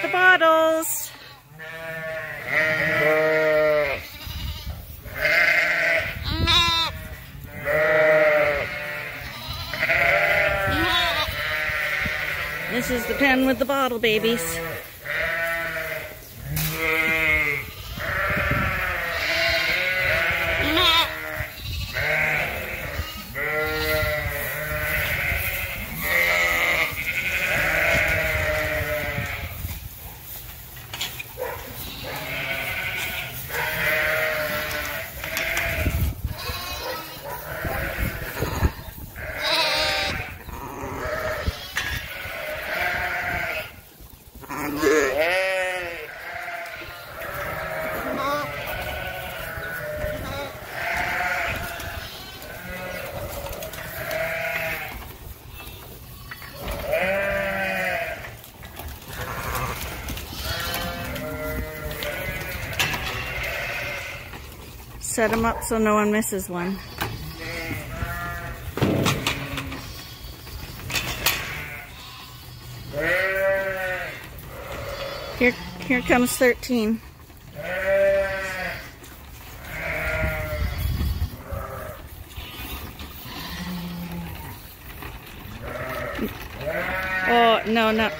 the bottles. This is the pen with the bottle babies. Set them up so no one misses one. Here, here comes 13. Oh, no, no.